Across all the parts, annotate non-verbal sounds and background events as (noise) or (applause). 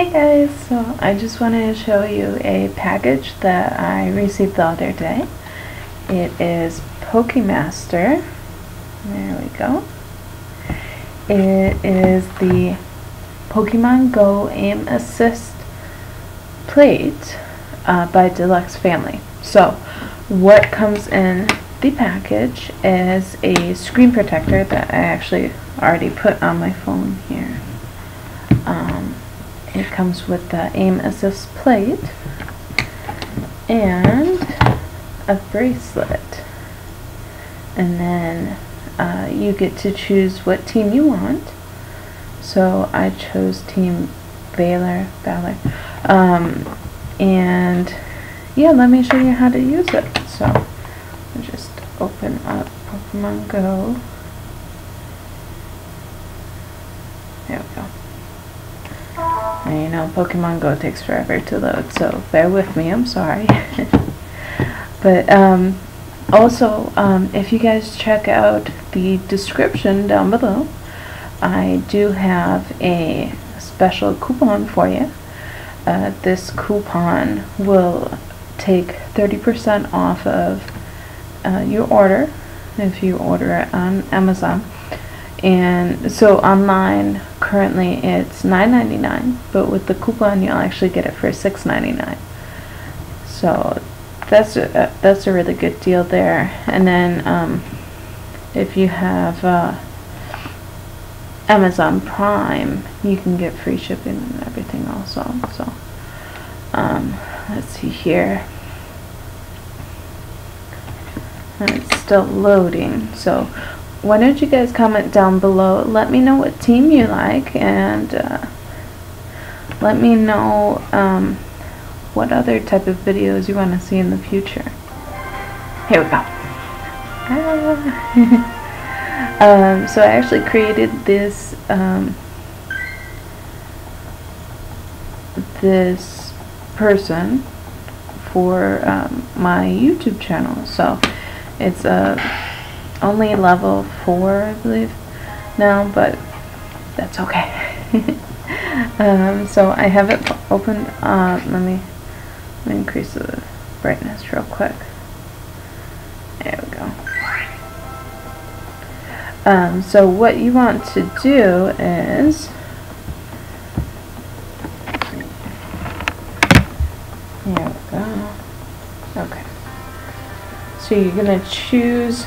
Hey guys, so I just wanted to show you a package that I received the other day. It is Pokemaster. There we go. It is the Pokemon Go Aim Assist plate uh, by Deluxe Family. So, what comes in the package is a screen protector that I actually already put on my phone here. It comes with the aim assist plate and a bracelet. And then uh, you get to choose what team you want. So I chose Team Valor, Valor. Um, and yeah, let me show you how to use it. So I'll just open up Pokemon Go. There we go. And you know, Pokemon Go takes forever to load, so bear with me, I'm sorry. (laughs) but um, also, um, if you guys check out the description down below, I do have a special coupon for you. Uh, this coupon will take 30% off of uh, your order if you order it on Amazon and so online currently it's $9.99 but with the coupon you'll actually get it for $6.99 so that's a, uh, that's a really good deal there. And then um, if you have uh, Amazon Prime you can get free shipping and everything also so um, let's see here. And it's still loading so why don't you guys comment down below. Let me know what team you like and uh, let me know um, what other type of videos you want to see in the future. Here we go. (laughs) Um, so I actually created this um, this person for um, my YouTube channel. So it's a only level 4 I believe. Now but that's okay. (laughs) Um, so I have it open uh, let me let me increase the brightness real quick. There we go. Um, so what you want to do is here we go. Okay. So you're gonna choose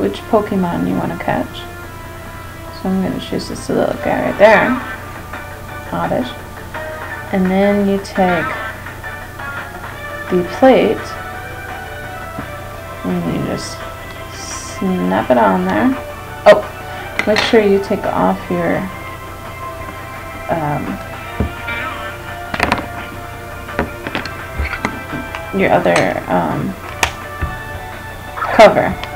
which Pokemon you want to catch. So I'm going to choose this little guy right there. Oddish. And then you take the plate and you just snap it on there. Oh, make sure you take off your um, your other um, cover.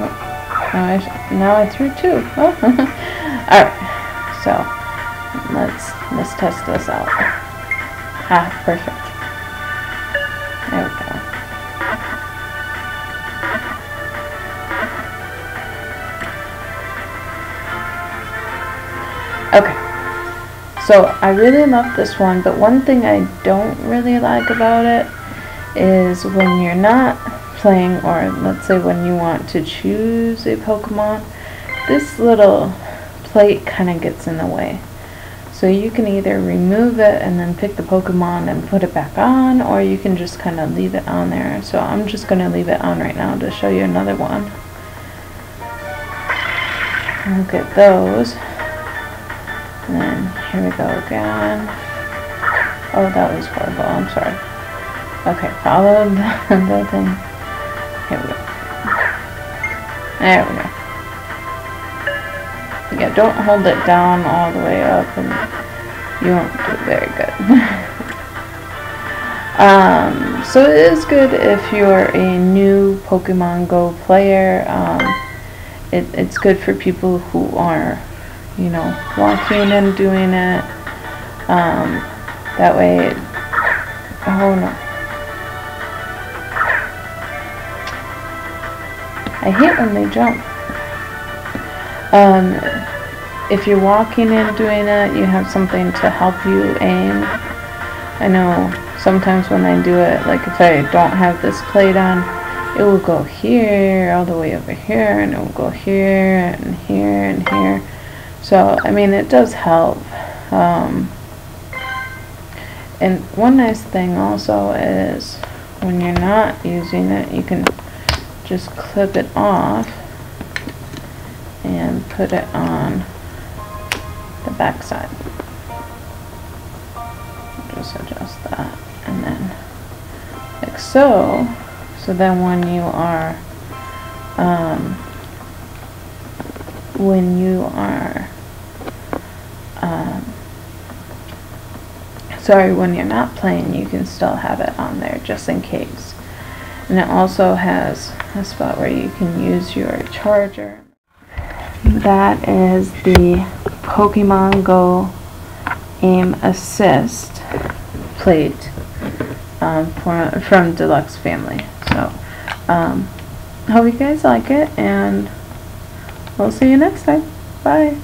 Now I, now I threw two. (laughs) Oh. Alright, so let's let's test this out. Ah, perfect. There we go. Okay. So I really love this one, but one thing I don't really like about it is when you're not playing or let's say when you want to choose a Pokemon, this little plate kind of gets in the way. So you can either remove it and then pick the Pokemon and put it back on or you can just kind of leave it on there. So I'm just going to leave it on right now to show you another one. Look at those. And then here we go again. Oh, that was horrible. I'm sorry. Okay, follow (laughs) the, the thing. Here we go. There we go. Yeah, don't hold it down all the way up and you won't do very good. (laughs) um, so it is good if you're a new Pokemon Go player. Um, it, it's good for people who are, you know, walking and doing it. Um, that way, oh no. I hate when they jump. Um, if you're walking and doing it, you have something to help you aim. I know sometimes when I do it, like if I don't have this plate on, it will go here, all the way over here, and it will go here, and here, and here. So, I mean, it does help. Um, and one nice thing also is when you're not using it, you can just clip it off and put it on the back side. Just adjust that and then like so. So then when you are um, when you are um, sorry when you're not playing you can still have it on there just in case and it also has a spot where you can use your charger that is the Pokemon Go Aim Assist plate um, for, from Deluxe Family. So, um, hope you guys like it, and we'll see you next time. Bye.